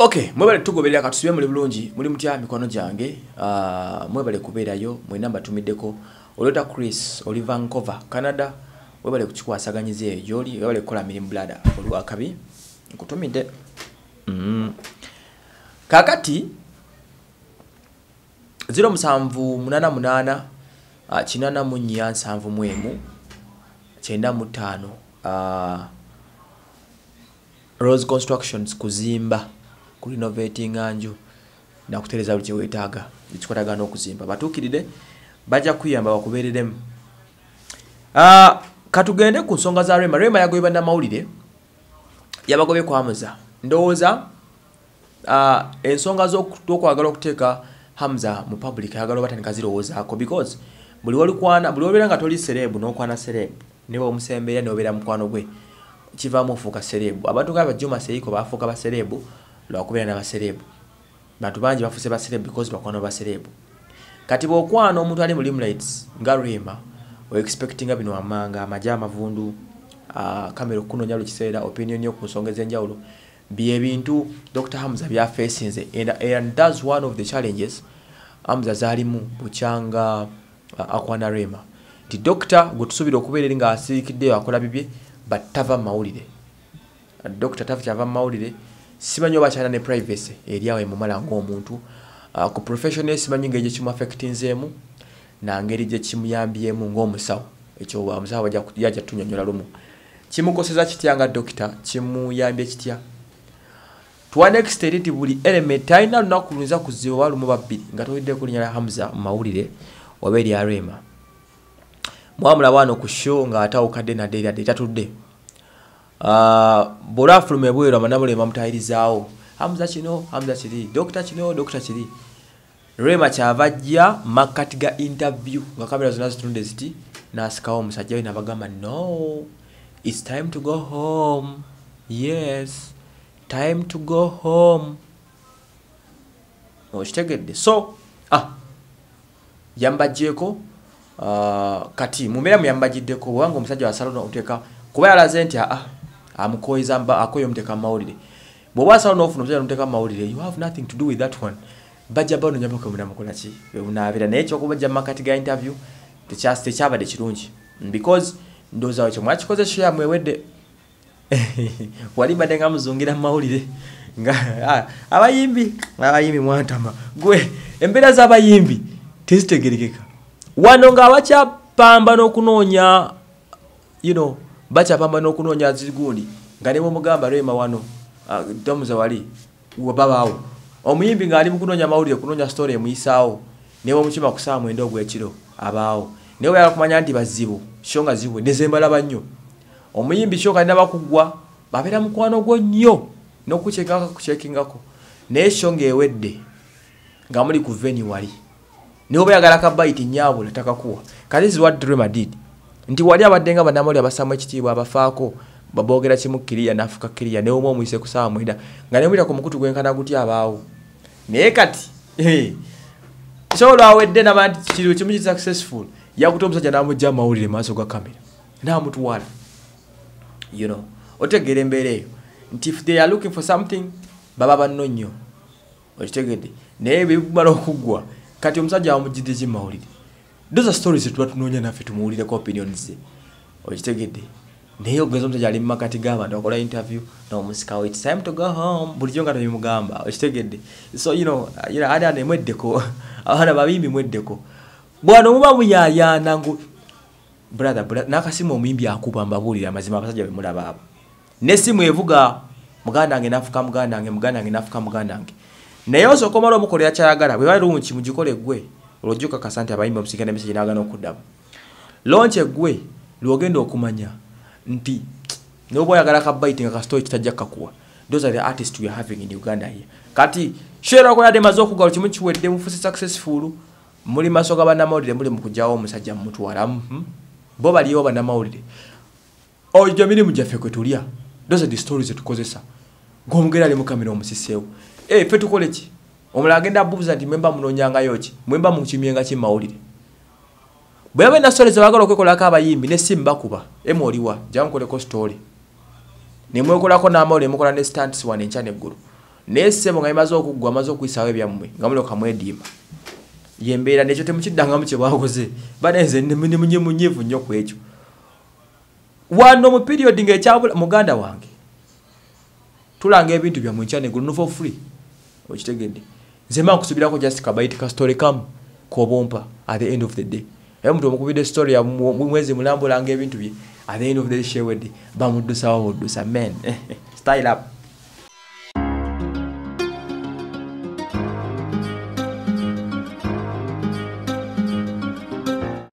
okay mwebale tugoberera katusibe muli bulungi muli mutya mikono gyange uh, mwebale kubeerayo mwena mbatumiddeko olweta chris oli vancouver canada. Webale kukikwasaganyiza eyo gyoli webale kukola mirimu blada olwakabi. Nkutumidde. Mm. kakati 0788 84 95 uh, rose constructions kuzimba ku renovating nju nakutereza buli kyewetaaga ekikwatagana okuzimba batuukirire bajja kuyamba bakubeereremu. Uh, katugende ku nsonga za rema. Rema yagobye bannamawulire yabagobye kwamuza ndowooza uh, ensonga zokwagala okuteeka hamza mu public ayagala obatandika zirowoozaako because buli buli wabeera nga toli serebu n'okwana serebu niba omusembeera niwobeera mukwano gwe kivaamu ofuuka serebu. Abantu nga bajuma seiko bafuuka baserebu lwakubeera nabaserebu bantu bangi bafuuse baserebu because bakwano baserebu kati bwokwana omuntu ali mu limlights nga rema oexpectinga bino amanga amaje amavundu uh, kamera okunonya buli kiseera opinion yo ku nsonga ez'enjawulo byebintu dr hamza byafesinze and, and thats one of the challenges hamza zaalimu bukyanga uh, akwana rema. Ti dokita gwe tusuubira okubeera eri ng'asirikiddeyo akola bibye but tava mu mawulire. Dokita tava kyava mu mawulire simanyi oba kyalina ne privacy eri awo emumala ng'omuntu uh, ku professional simanyi ngeri gye kimu affectinzeemu nangeri gye kimuyambyemu ng'omusawo. Ekyo omusawo yajja tunyonyola lumu. Kimukoseza kitya nga dokita? Kimuyambye kitya? Twanexteri ti buli element talina lunaku luyinza kuziba oba lumu babbiri nga towidde kulinya la hamza mu mawulire oba erya rema mwamulaba wano ku show ng'atawukadde nadde eryadde etatudde bwolwafuluma ebweru amanamule bamutayirizaawo hamza kino hamza kiri dokita kino dokita kiri. Rema kyava ajja makkati ga interview nga kamera zonna zitunde ziti nasikawo omusajja we nabagamba no its time to go home. Yes time to go home. Okitegedde. So ah yambajjeeko uh, kati mumbeera muyambagiddeko bwebanga omusajja wasala oteeka kuba yalaze nti aa amukoyeza akoye omuteeka mu mawulire. Asala n'ofuna omusajja nomuteeka mu mawulire you have nothing to do with that one. Bajja banonyamako munamukolaki webunaabira naye kyokubajja mu makati ga interview tekyabadde kirungi. Because ndowooza ekyo mwakikoze sho yamwewedde wali mbadde nga muzungira mu mawulire. Nga abayimbi abayimbi mwantama. Gwe embeera z'abayimbi tezitegerekeka. Wano nga bakyapamba n'okunoonya you know bakyapamba n'okunoonya zigundi nga ne bwemugamba rema wano. Tomuza wali babaawo omuyimbi ng'ali mukunoonya mawulire kunoonya story emuyisaawo ne bwemukima kusaawa mwenda ogwekiro abaawo. Naye oyala kumanya nti bazibu sho nga zibwe nezembalaba nnyo. Omuyimbi kyo kalina bakuggwa babeera mukwano gwo nnyo n'okukyekingako naye sho ng'ewedde nga muli ku veni wali niwe oba yagala kabaiti nyaabula takakuwa. Kati ziwadrema did nti wali abadde nga bannamawuli abassamu ekitiibwa abafaako baboogera kimu kiriya nafuka kiriya newe omu omuyise ku saawa mwenda nga nemulira ku mukutu gwenkana guti abaawo. Naye kati so olwawedde naba nti kiriwo kimu ki successful yakuta omusajja namujja amawulire maaso ga kamera namutwala. You know otegeera embeera eyo. Nti if they are looking for something baba banno nnyo okitegedde. Naye bimala okuggwa kati omusajja wamugidde ki those stories tuba tunoonya naffe tumuwulireko opinions ze. Okitegedde? Naye ogenza omusajja ali mumakati g'abantu akola interview nomusikawo its time to go home. Bulijjo nga tebimugamba okitegedde? So you know, adi ane mweddeko. Abaana babimbi mweddeko. Bwano muba muyayaana ngu brother, nakasimu omuyimbi akuba mbabuulira amazima abasajja bemulaba abo. Nesimu evuga muganda wange nafuka muganda wange muganda wange nafuka muganda wange naye osooka omala omukolera kyayagala bwe bali lunki mugikole gwe olwojjuka kasa nti abayimbi omusigana emesegi nagana okuddamu? Lonki eggwe lwogenda okumanya nti noba oyagala kabaiti nga kasitoli kitajja kakuwa those are the artists we are having in uganda here. Kati shera ko yadde maze okugalo kimu kiwedde mufuse successful muli maso ga bannamawulire muli mukugyawo omusajja mumutwala mm-hmm. bo baliyo bannamawulire. Ojo mirimu gyaffe kwe tulya those are the stories zetukozesa. Ngaomugere ali mukamera omusiseewo e ffe tukole ki omulala agenda abuuza nti mwemba munoonyangayo ki? Mwemba mukimyenga ki mawulire? Bwe yaba ena stories abagala okwekolako abayimbi ne si mbakuba emu oliwa jamukoleko story. Nemwekolako n'amawulire mukola ne stunts wano enkya neggulu naye ssebo nga bimaze okuggwa amaze okuyisaawo ebyammwe nga mulioka mwediima yembeera nekyo temukiddangamu kyebwakoze banenze nimunyivu nnyo ku ekyo. Wano mu periodi ngaekyabula muganda wange tulanga ebintu byammwe nkya negulu nova free. Okitegedde nze mba nkusubirako just kabaiti ka story kamu kobompa at the end of the day. Aye omuntu omukubidde story ya mwezi mulambulanga ebintu bye at the end of the day shewedde bamuddusawo buddusa men style up